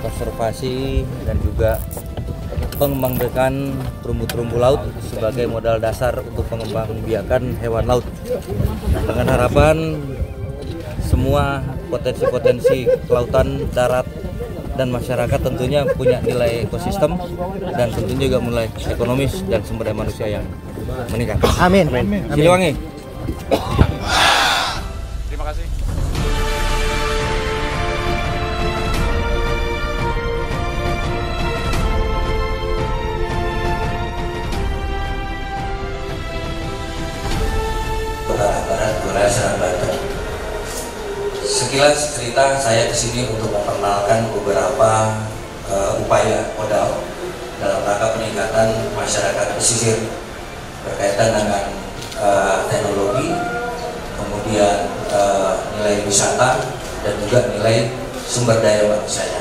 konservasi dan juga pengembangan terumbu-terumbu laut sebagai modal dasar untuk pengembangbiakan hewan laut. Dengan harapan semua potensi-potensi kelautan, darat, dan masyarakat tentunya punya nilai ekosistem dan tentunya juga mulai ekonomis dan sumber daya manusia yang meningkat. Amin. Siliwangi. Barat. Sekilas cerita saya ke sini untuk memperkenalkan beberapa eh, upaya modal dalam rangka peningkatan masyarakat pesisir berkaitan dengan eh, teknologi, kemudian eh, nilai wisata dan juga nilai sumber daya manusianya.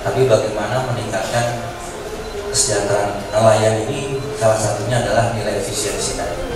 Tapi bagaimana meningkatkan kesejahteraan nelayan ini salah satunya adalah nilai efisiensi tadi.